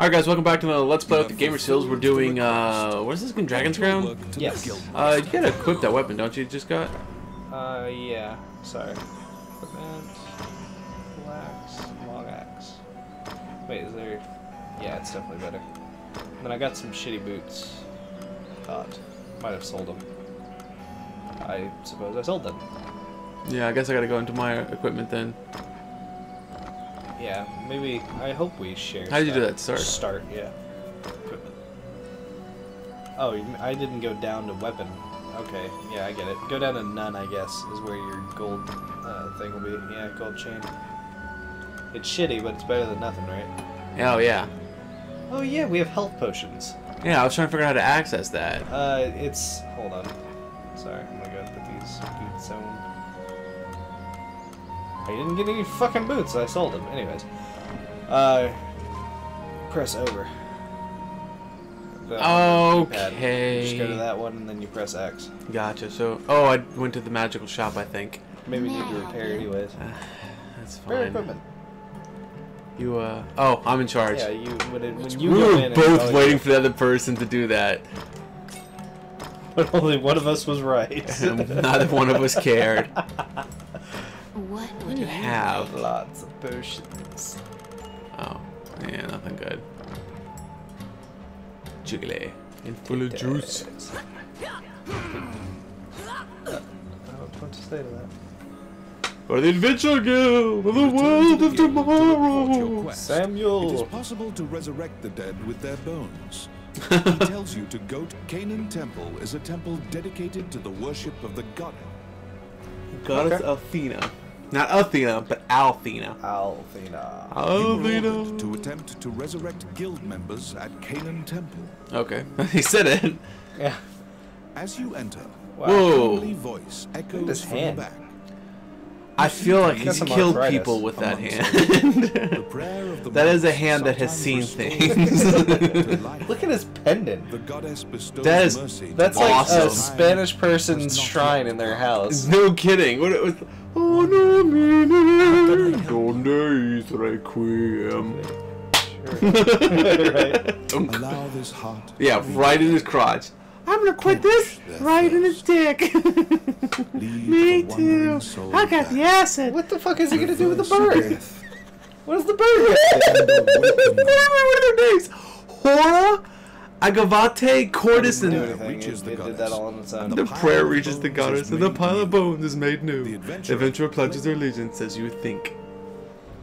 Alright guys, welcome back to the Let's Play with the Gamer Seals. We're doing, uh, what is this Dragon's Crown? Yes. Uh, you gotta equip that weapon, don't you, just got? Uh, yeah. Sorry. Equipment. Long axe. Wait, is there... Yeah, it's definitely better. And then I got some shitty boots. Thought. Might have sold them. I suppose I sold them. Yeah, I guess I gotta go into my equipment then. Yeah, maybe... I hope we share How did you do that? Start? Start, yeah. Equipment. Oh, I didn't go down to weapon. Okay, yeah, I get it. Go down to none, I guess, is where your gold uh, thing will be. Yeah, gold chain. It's shitty, but it's better than nothing, right? Oh, yeah. Oh yeah, we have health potions. Yeah, I was trying to figure out how to access that. Uh, it's... hold on. Sorry, I'm gonna go put these boots on. I didn't get any fucking boots, I sold them. Anyways. Uh, press over. The pad. Okay. Just go to that one and then you press X. Gotcha, so, oh, I went to the magical shop, I think. Maybe need to repair anyways. That's Repair fine. equipment. You, uh, oh, I'm in charge. Yeah, you when, it, when you we were in and both oh, waiting yeah. for the other person to do that. But only one of us was right. Neither one of us cared. What What would do you have? Lots of potions. Oh, yeah, nothing good. Jiggly. And full of juice. Oh, what to say to that? For the Adventure Guild of the world of tomorrow. It Samuel. is possible to resurrect the dead with their bones. he tells you to go to Canaan Temple is a temple dedicated to the worship of the goddess. Goddess Okay. Athena. Not Athena, but Althena. Althena. You were Althena. to attempt to resurrect guild members at Canaan Temple. Okay, he said it. Yeah. As you enter, Wow. a Whoa. voice echoes his from hand. the back. I feel like he's killed arthritis people with that hand. The prayer of the that is a hand that has seen things. restores to life. Look at his pendant. The goddess bestows That is- mercy That's like Awesome. a Spanish person's shrine in their house. no kidding. What it was. Oh no, mine. Donde is requiem. right. Dunk. Allow this heart. Yeah, right in his crotch. I'm gonna quit this right in his dick. Me too. I got the acid. What the fuck is he gonna do with the bird? Death What does the bird get? and awaken them. What are their names? Hora, Agavate, Cordis, and anything. reaches the did goddess. that all on its own. the prayer reaches the goddess, and the made pile of bones is made new. The The adventurer- adventurer pledges their allegiance as you think.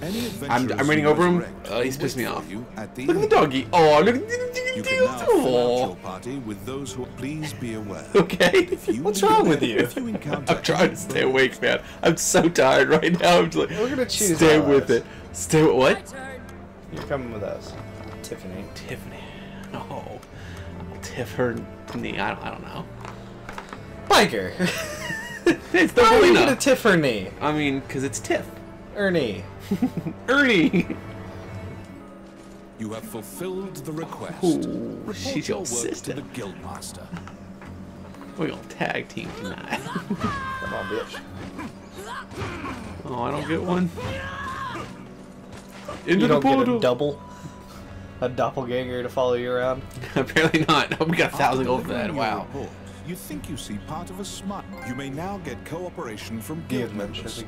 I'm, adventurers I'm reading over him. Uh, he's pissed me off. you at the Look at the doggy. Oh, look at the You can now fill out your party with those who please be aware. Okay. What's wrong with you? If you encounter I'm trying to stay awake, man. I'm so tired right now. I'm just like, We're gonna choose stay ours. with it. Stay with what? You're coming with us, Tiffany. Tiffany. No. Tiffany. I don't, I don't know. Biker. It's Why are you gonna Tiffany. Tiffany? I mean, because it's Tiff. Ernie. Ernie. You have fulfilled the request. Ooh, Report she's your your sister. to the guildmaster. We're gonna tag team tonight. Come on, bitch. oh, I don't get one. Into You the don't get portal. a double, a doppelganger to follow you around. Apparently not. We got a thousand gold for that. Wow. report, you think you see part of a smut. You may now get cooperation from guild members.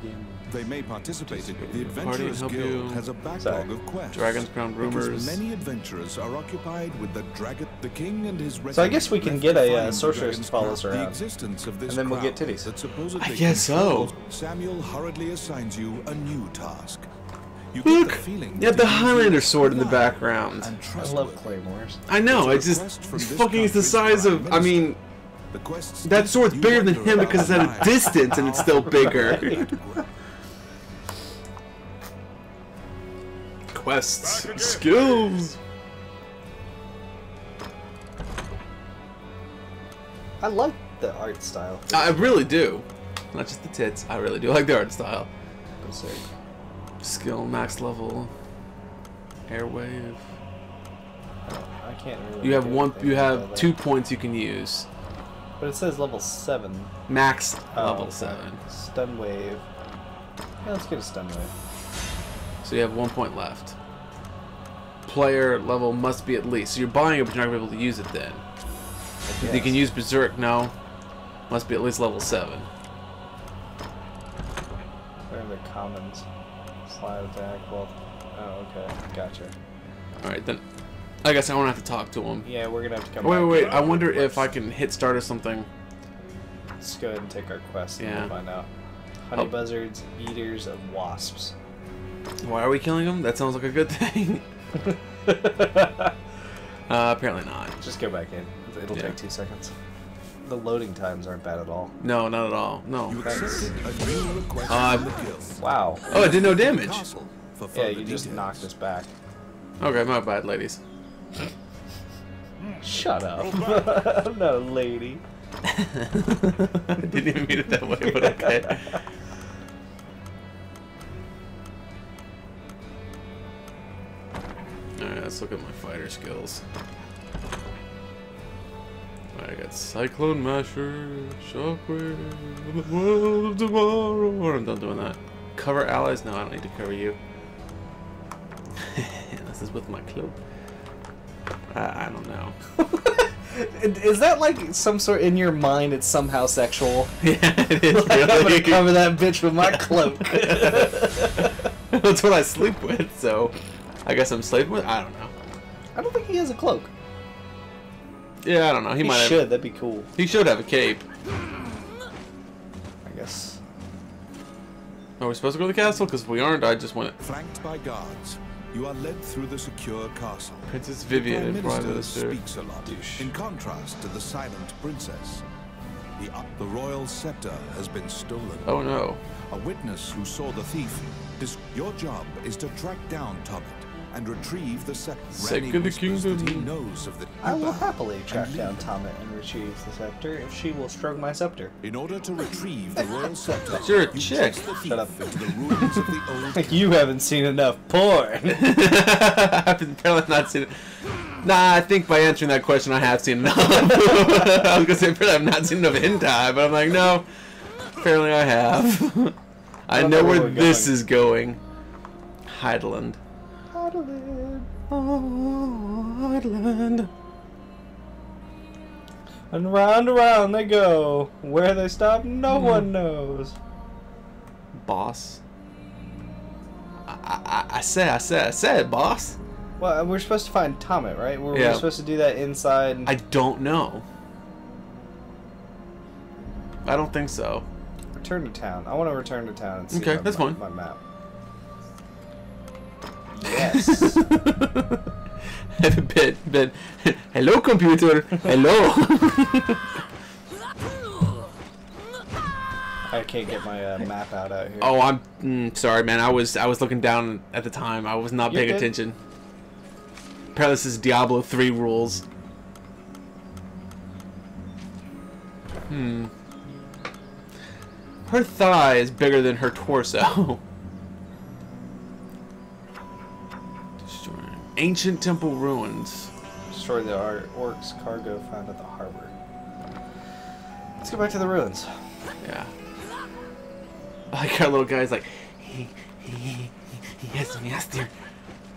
They may participate in the Party Adventurers Guild you. has a backlog Sorry. of quests. Dragon's Crown rumors. Because many adventurers are occupied with the dragon, the king and his So I guess we can get a, find uh, sorceress to follow us around. The existence of this And then we'll get crowd titties. That supposedly I guess so. Samuel hurriedly assigns you a new task. You Look, get the feeling you have the Highlander sword in the background. I love claymores. I know. It's It's just it's fucking. It's the size of. I mean, The quests that sword's bigger than him because it's at a distance and it's still bigger. Quests, skills. I like the art style. I really do. Not just the tits. I really do like the art style. I'm sorry. Skill max level. Airwave. I, I can't really. You have one. You have two points you can use. But it says level seven. Max Oh, level seven. Stun wave. Yeah, let's get a stun wave. So you have one point left. player level must be at least. So you're buying it, but you're not gonna be able to use it then. You can use Berserk, no. Must be at least level 7. Where are the commons. Slide attack. Well, oh, okay. Gotcha. Alright, then. I guess I won't have to talk to him. Yeah, we're gonna have to come Wait, back. wait, wait. I wonder if I can hit start or something. Let's go ahead and take our quest and Yeah. we'll find out. Honey Oh. buzzards, eaters of wasps. Why are we killing them? That sounds like a good thing. uh, apparently not. Just go back in. It'll Yeah. take two seconds. The loading times aren't bad at all. No, not at all. No. You accepted a new request Uh, from the guild. Wow. Oh, it did no damage. For Yeah, further you just knocked us back. Okay, my bad, ladies. Shut up. I'm not a lady. I didn't even mean it that way, but okay. Alright, let's look at my fighter skills. I got Cyclone Masher, Shockwave, the world of tomorrow. I'm done doing that. Cover allies? No, I don't need to cover you. this is with my cloak. I, I don't know. Is that like some sort in your mind? It's somehow sexual. yeah, it is I'm gonna cover that bitch with my cloak. That's what I sleep with, so I guess I'm sleeping with. I don't know. I don't think he has a cloak. Yeah, I don't know. He, He, might should. have. That'd be cool. He should have a cape. I guess. Are we supposed to go to the castle? Because if we aren't, I just went. Flanked by guards, you are led through the secure castle. Princess The Vivian Prime and Prime Minister Minister. speaks a lot, Douche. in contrast to the silent princess. The, uh, the royal scepter has been stolen. Oh no. A witness who saw the thief. Dis- your job is to track down Tobbit and retrieve the scepter. Sake Rannie of the whispers he knows of the I will happily track down lead. Tomet and retrieve the scepter if she will stroke my scepter. In order to retrieve the royal scepter, You're a you chick. chase the thief Shut up. the ruins of the old you haven't seen enough porn. I've apparently not seen it. Nah, I think by answering that question, I have seen enough. I was gonna say apparently I've not seen enough hentai, but I'm like, no. Apparently I have. I don't know know where where this going. is going. Hydeland. Hydeland. And round and round they go. Where they stop, no hmm. one knows. Boss. I, I, I said, I said, I said, boss. Well, we're supposed to find Tomet, right? We're, Yeah. we're supposed to do that inside. I don't know. I don't think so. Return to town. I want to return to town and see Okay, my, that's fine. my map. Yes. ben, ben, hello computer, hello. I can't get my uh, map out out here. oh, I'm mm, sorry, man. I was I was looking down at the time. I was not You're paying good. attention. Apparently, this is Diablo 3 rules. Hmm. Her thigh is bigger than her torso. ancient temple ruins. Destroy the orcs cargo found at the harbor. Let's go back to the ruins. Yeah. I like our little guy's like, he, he, he, he has master.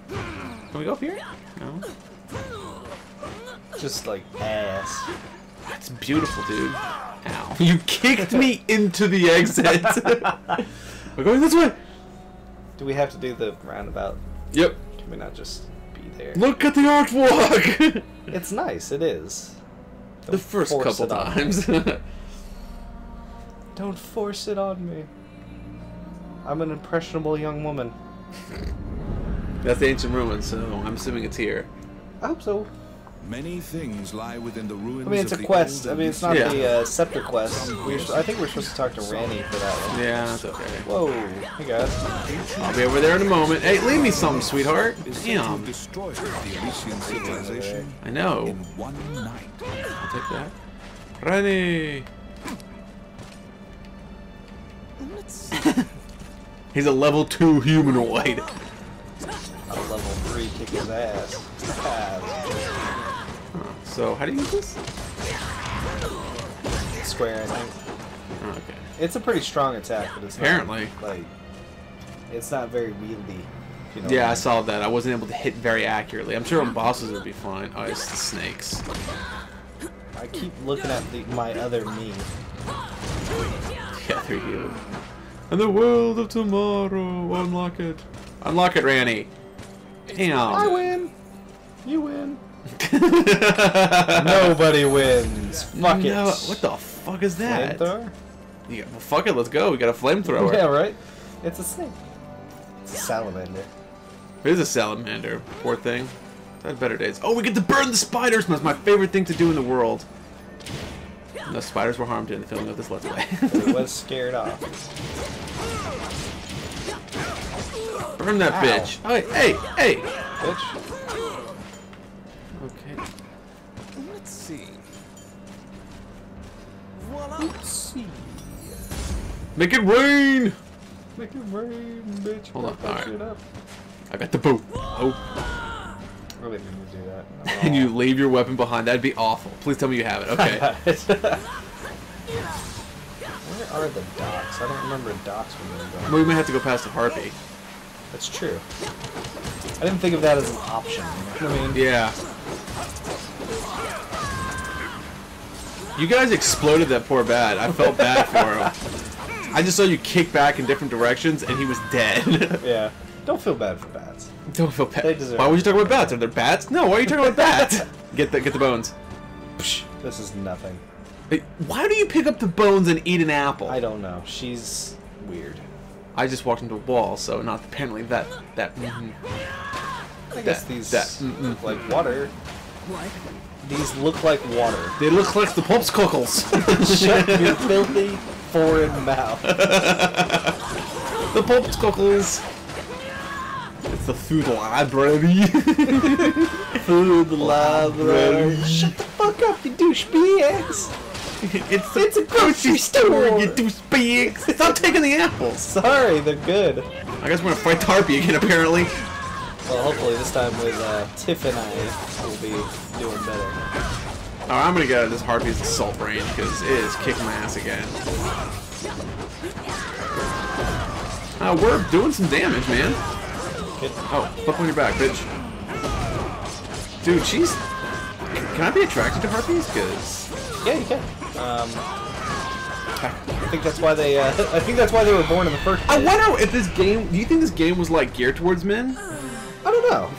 Can we go up here? No. Just like ass. That's beautiful, dude. Ow. You kicked me into the exit. We're going this way. Do we have to do the roundabout? Yep. Can we not just there? Look at the artwork. It's nice. It is. the Don't first couple it on me. times. Don't force it on me. I'm an impressionable young woman. That's the ancient ruins, so I'm assuming it's here. I hope so. Many things lie within the ruins I mean, it's of a the quest. I mean, it's not Yeah. the uh, scepter quest. We're, I think we're supposed to talk to Rannie for that one. Yeah, that's okay. Whoa. Hey guys. I'll be over there in a moment. Hey, leave me some, sweetheart. is said to have Damn. destroyed the Elysian civilization I know. in one night. I'll take that. Rannie! He's a level 2 humanoid. I'll level 3 kick his ass. So, how do you use this? Square, I think. Oh, okay. It's a pretty strong attack, but it's Apparently. not, like it's not very wieldy. You know Yeah, I what saw that. I wasn't able to hit very accurately. I'm sure on bosses it would be fine. Oh, it's the snakes. I. I keep looking at the, my other me. Yeah, they're you. And the world of tomorrow, unlock it. Unlock it, Rannie. Damn. I win. You win. Nobody wins. Fuck it. No, what the fuck is that? Flamethrower? Yeah, well, fuck it, let's go. We got a flamethrower. Yeah, right. It's a snake. It's a salamander. It is a salamander. Poor thing. I Had better days. Oh, we get to burn the spiders! That's my favorite thing to do in the world. No spiders were harmed in the filming of this Let's Play. It was scared off. burn that Ow. bitch. Oh, hey, hey! Bitch. Make it rain! Make it rain, bitch. Hold on, shit up. I got the boot. Oh. I really to do that. And you leave your weapon behind. That'd be awful. Please tell me you have it. Okay. Where are the docks? I don't remember docks when we were going. we might have to go past the harpy. That's true. I didn't think of that as an option. You know I mean? Yeah. You guys exploded that poor bat. I felt bad for him. I just saw you kick back in different directions, and he was dead. Yeah. Don't feel bad for bats. Don't feel bad. They deserve Why would you it. talk about bats? Are there bats? No. Why are you talking about bats? get the get the bones. Psh, this is nothing. Hey, Why do you pick up the bones and eat an apple? I don't know. She's weird. I just walked into a wall, so not apparently that that. mhm. I guess That- these that- mm, look like water. What? These look like water. They look like the Pope's cockles. Shut your filthy foreign mouth. the Pope's cockles. It's the food library. Food library. Shut the fuck up, you douchebags. it's the it's a grocery store. You do speaks. Stop taking the apples. Sorry, they're good. I guess we're gonna fight Tarpy again, apparently. Well, hopefully this time with uh, Tiff and I we'll be doing better. Alright, I'm gonna get out of this Harpy's assault range because it is kicking my ass again. Uh, we're doing some damage, man. Oh, flip on your back, bitch. Dude, she's. Can I be attracted to harpies? Cause Yeah, you can. Um, I think that's why they. Uh, I think that's why they were born in the first place. I wonder if this game. Do you think this game was like geared towards men? I don't know.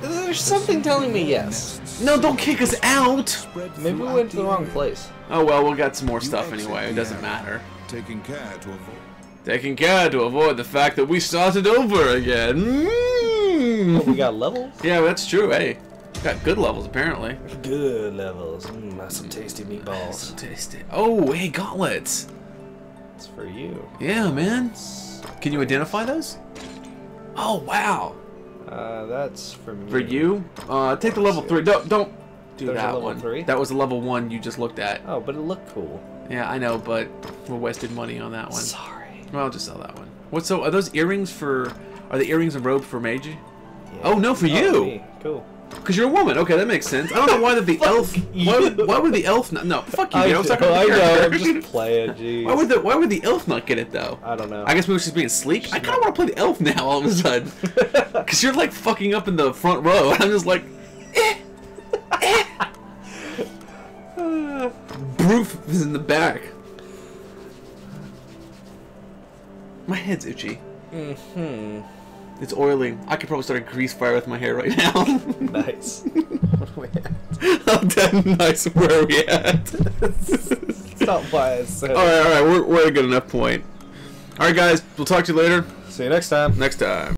There's something telling me yes. No, don't kick us out. Maybe we went to the wrong place. Oh well, we'll get some more stuff anyway. It doesn't matter. Taking care to avoid. Taking care to avoid the fact that we started over again. Mm. But we got levels. Yeah, that's true. Hey, got good levels apparently. Good levels. Mm, that's some tasty So meatballs. tasty. Oh, hey, gauntlets. It's for you. Yeah, man. Can you identify those? Oh wow. Uh, that's for me. For you, uh, take the level three. Don't don't do There's a that one. three? That was the level one you just looked at. Oh, but it looked cool. Yeah, I know, but we wasted money on that one. Sorry. Well, I'll just sell that one. What? So are those earrings for? Are the earrings and robe for Meiji? Yeah. Oh, no, for you. me. Cool. Because you're a woman. Okay, that makes sense. I don't know why the, the elf. Why, you. why would the elf not? No, fuck you. I. I know, talking about I know. I'm just playing. Jeez. Why would the Why would the elf not get it though? I don't know. I guess maybe she's being sleek. I kind of want to play the elf now all of a sudden. Because you're like fucking up in the front row, and I'm just like, eh, eh. Broof is in the back. My head's itchy. hmm It's oily. I could probably start a grease fire with my hair right now. Nice. How damn nice where are we at? Stop. So. alright, alright, we're, we're at a good enough point. Alright guys, we'll talk to you later. See you next time. Next time.